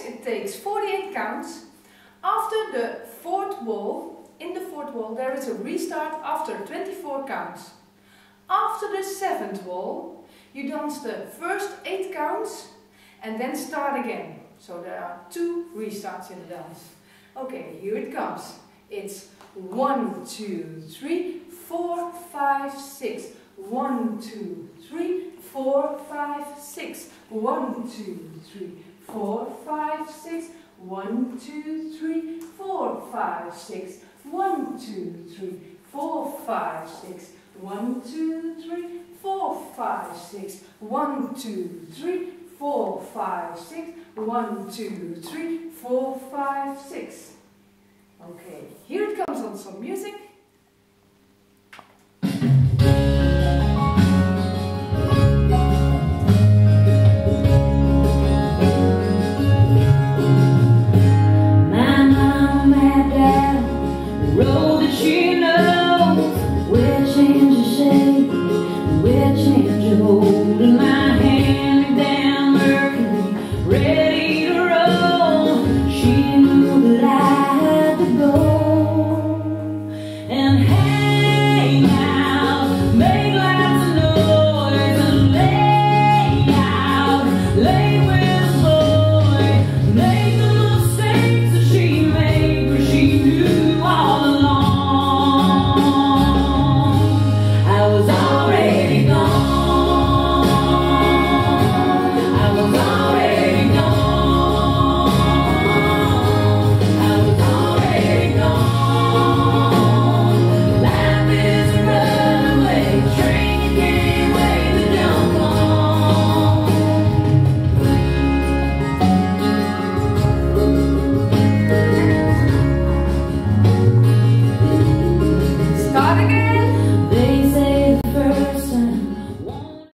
it takes 48 counts. After the fourth wall, in the fourth wall, there is a restart after 24 counts. After the seventh wall, you dance the first 8 counts and then start again. So there are two restarts in the dance. Okay, here it comes. It's one, two, three, four, five, six. One, two, three, four, five, six. One, two, three, four, five, six. One, two, three, four, five, six. One, two, three, four, five, six. One, two, three, four, five, six. One, two, three, four, five, six. One, two, three, four, five, six. Okay, here it comes on some music. hand.